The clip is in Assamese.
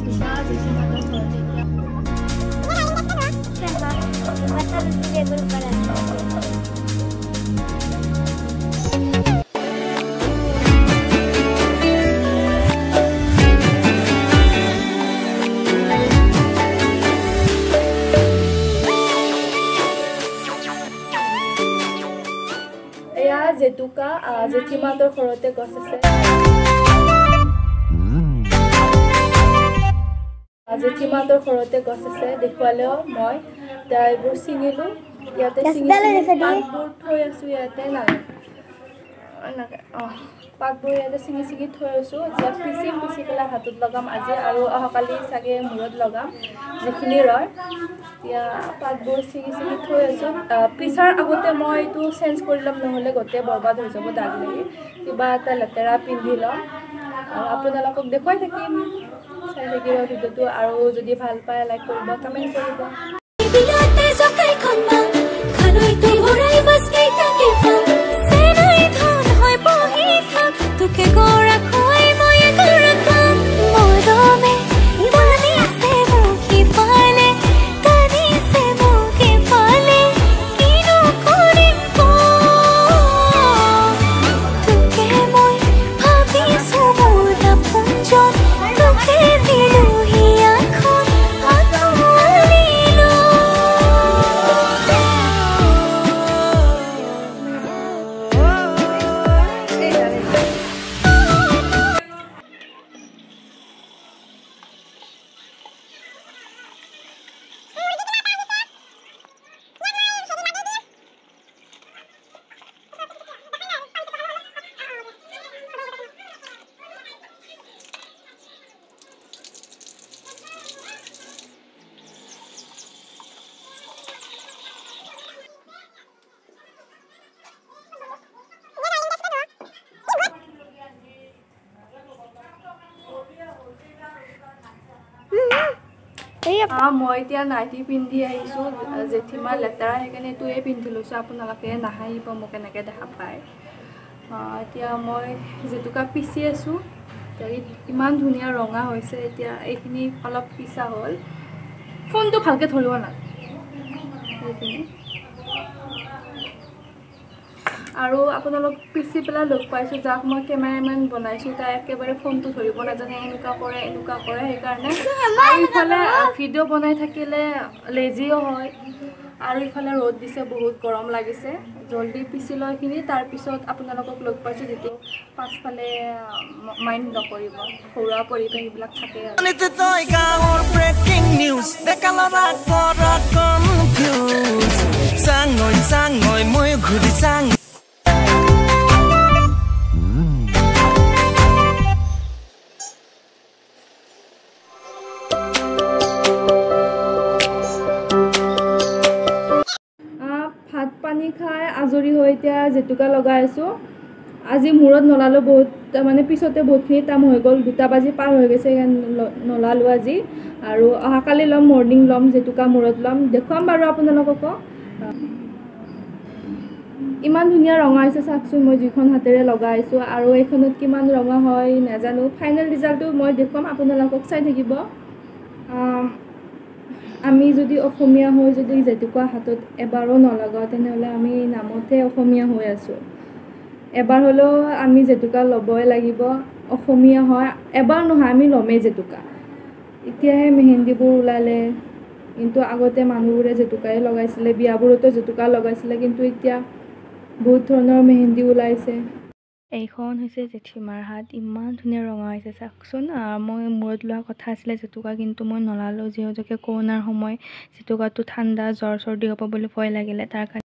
জেতুকা জেঠীমাহঁতৰ ঘৰতে এয়া জেতুকা আহ, জেঠীমাহঁতৰ ঘৰতে গছ আছে। জেঠীমাহঁতৰ ঘৰতে গছ আছে দেখুৱালেও মই। এইবোৰ ছিঙিলোঁ ইয়াতে ছিঙি। পাতবোৰ থৈ আছোঁ ইয়াতে নালাগে অঁ পাতবোৰ ইয়াতে ছিঙি ছিঙি থৈ আছোঁ। এতিয়া পিচিম পিচি পেলাই হাতত লগাম আজি আৰু অহাকালি চাগে মূৰত লগাম যিখিনি ৰয়। এতিয়া পাতবোৰ ছিঙি ছিঙি থৈ আছোঁ। পিছাৰ আগতে মই এইটো চেঞ্জ কৰি ল'ম নহ'লে গোটেই বৰবাদ হৈ যাব দাগ। লাগি কিবা এটা লেতেৰা পিন্ধি ল'ম। আৰু আপোনালোকক দেখুৱাই থাকিম। চাই থাকিব ভিডিঅ'টো আৰু যদি ভাল পায় লাইক কৰিব কমেণ্ট কৰিব। মই এতিয়া নাইটি পিন্ধি আহিছোঁ জেঠীমাৰ লেতেৰা সেইকাৰণে এইটোৱে পিন্ধি লৈছোঁ আপোনালোকে নাহাঁহিব মোক এনেকৈ দেখা পায় এতিয়া মই জেতুকা পিচি আছোঁ ইমান ধুনীয়া ৰঙা হৈছে এতিয়া এইখিনি অলপ পিচা হ'ল। ফোনটো ভালকৈ ধৰিব না। এইখিনি আৰু আপোনালোক পিচি পেলাই লগ পাইছোঁ যাক মই কেমেৰামেন বনাইছোঁ তাই একেবাৰে ফোনটো ধৰিব নাজানে এনেকুৱা কৰে এনেকুৱা কৰে সেইকাৰণে। আৰু ইফালে ভিডিঅ' বনাই থাকিলে লেজিও হয়। আৰু ইফালে ৰ'দ দিছে বহুত গৰম লাগিছে। জলদি পিচি লৈ কিনি তাৰপিছত আপোনালোকক লগ পাইছোঁ যিটো পাছফালে মাইণ্ড নকৰিব ঘৰুৱা পৰিৱেশ এইবিলাক থাকে। আৰু gaor breaking এতিয়া জেতুকা লগাই আছোঁ। আজি মূৰত নলালোঁ বহুত মানে পিছতে বহুতখিনি টাইম হৈ গ'ল দুটা বাজি পাৰ হৈ গৈছে নলালোঁ আজি। আৰু অহাকালি ল'ম মৰ্ণিং ল'ম জেতুকা মূৰত ল'ম দেখুৱাম বাৰু আপোনালোককো ইমান ধুনীয়া ৰঙা হৈছে চাওকচোন মই যিখন হাতেৰে লগাইছোঁ আৰু এইখনত কিমান ৰঙা হয় নাজানো। ফাইনেল ৰিজাল্টটো মই দেখুৱাম আপোনালোকক চাই থাকিব। আমি যদি অসমীয়া হৈ যদি জেতুকা হাতত এবাৰো নলগাওঁ তেনেহ'লে আমি নামতে অসমীয়া হৈ আছোঁ। এবাৰ হ'লেও আমি জেতুকা ল'বই লাগিব। অসমীয়া হয় এবাৰ নহয় আমি ল'মেই জেতুকা। এতিয়াহে মেহেন্দিবোৰ ওলালে কিন্তু আগতে মানুহবোৰে জেতুকাই লগাইছিলে বিয়াবোৰতো জেতুকা লগাইছিলে কিন্তু এতিয়া বহুত ধৰণৰ মেহেন্দি ওলাইছে। এইখন হৈছে জেঠীমাৰ হাত। ইমান ধুনীয়া ৰঙা হৈছে চাওকচোন। মই মূৰত লোৱা কথা আছিলে জেতুকা কিন্তু মই নলালোঁ। যিহেতুকে কৰোণাৰ সময় জেতুকাটো ঠাণ্ডা জ্বৰ চৰ্দি হ'ব বুলি ভয় লাগিলে তাৰ কাৰণে